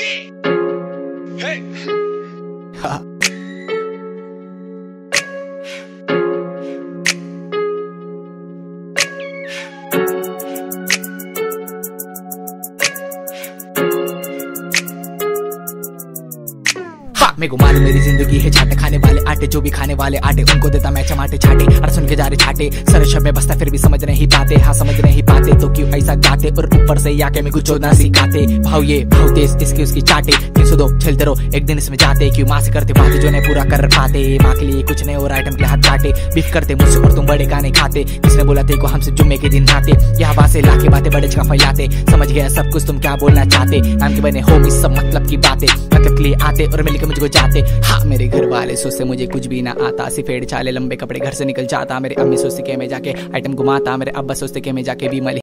Ha. मेरे को मालूम मेरी ज़िंदगी है आटे जो भी खाने वाले आटे, उनको देता मैं चमाटे छाटे। और सुन के जा रहे छाटे। सर शब में बसता फिर भी समझ नहीं पाते। हाँ समझ नहीं पाते तो क्यों ऐसा गाते? और ऊपर से आके मैं कुछ ना सिखाते। भाव ये, भाव तेज, इसकी उसकी चाटे। तीन सौ दो खेलते रहो, एक दिन इसमें जाते। क्यों माँ से करते, बातें जो नहीं पूरा कर पाते। माँ के लिए कुछ नहीं और आइटम के हाथ काटे। बिफ करते, मुझसे और तुम बड़े गाने खाते। किसने बोला थे को हमसे जुम्मे के दिन नाते यहाँ बात लाके बातें बड़े जगह फैलाते। समझ गया, सब कुछ तुम क्या बोलना चाहते? नाम के बने हो सब मतलब की बातें। मतलब के लिए आते और मिलकर मुझको जाते। हाँ मेरे घर वाले सोचते मुझे कुछ भी ना आता। सिफेड़ चाले लंबे कपड़े घर से निकल जाता। मेरे अम्मी सोचते में जाके आइटम घुमाता। मेरे अब्बा सोचते के मैं जाके भी मली